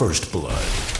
First Blood.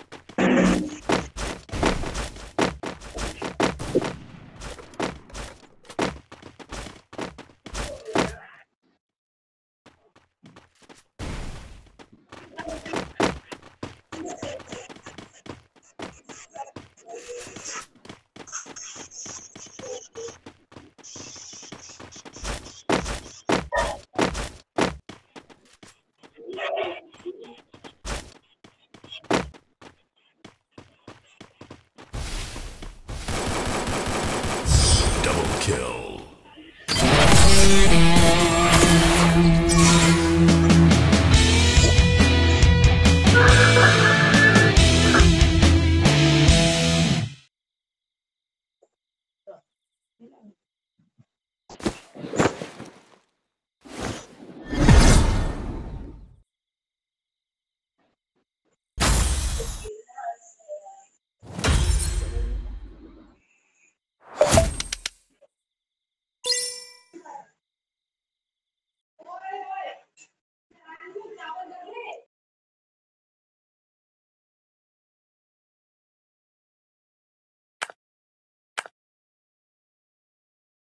kill.